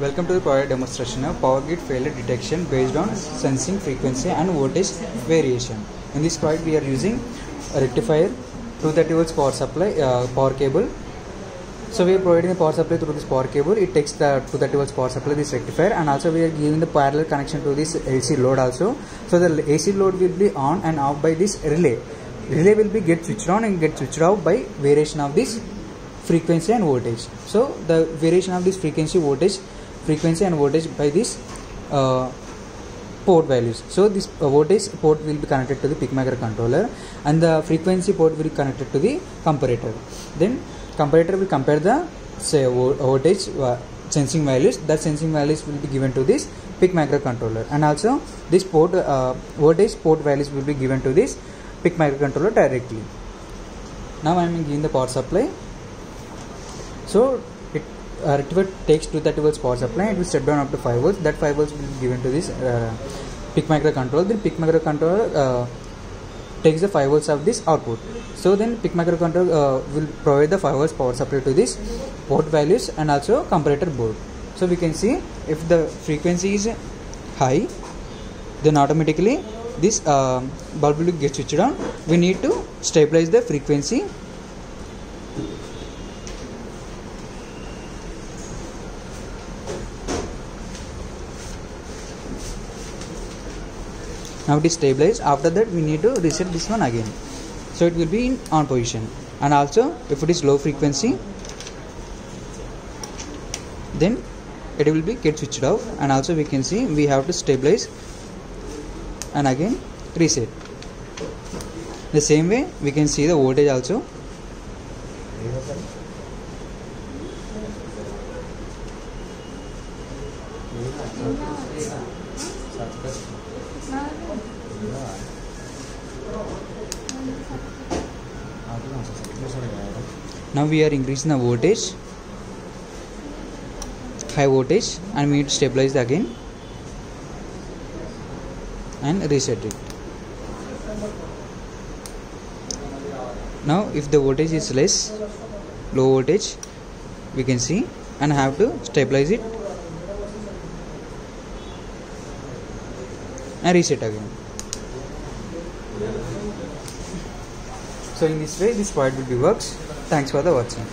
Welcome to the product demonstration of power grid failure detection based on sensing frequency and voltage variation. In this product we are using a rectifier 230 volts power supply uh, power cable. So we are providing the power supply through this power cable. It takes the 230 volts power supply this rectifier and also we are giving the parallel connection to this AC load also. So the AC load will be on and off by this relay. Relay will be get switched on and get switched off by variation of this frequency and voltage. So the variation of this frequency voltage frequency and voltage by this uh, port values. So this uh, voltage port will be connected to the PIC controller and the frequency port will be connected to the comparator. Then comparator will compare the say voltage uh, sensing values. That sensing values will be given to this PIC microcontroller and also this port uh, voltage port values will be given to this PIC microcontroller directly. Now I am giving the power supply. So uh, rectifier takes 230 volts power supply it will step down up to 5 volts. That 5 volts will be given to this uh, PIC microcontroller. Then PIC microcontroller uh, takes the 5 volts of this output. So then PIC microcontroller uh, will provide the 5 volts power supply to this port values and also comparator board. So we can see if the frequency is high then automatically this uh, bulb will get switched on. We need to stabilize the frequency now it is stabilized. After that we need to reset this one again. So it will be in on position. And also if it is low frequency then it will be get switched off. And also we can see we have to stabilize and again reset. The same way we can see the voltage also now we are increasing the voltage. High voltage. And we need to stabilize again. And reset it. Now if the voltage is less low voltage we can see and have to stabilize it and reset again so in this way this part will be works. Thanks for the watching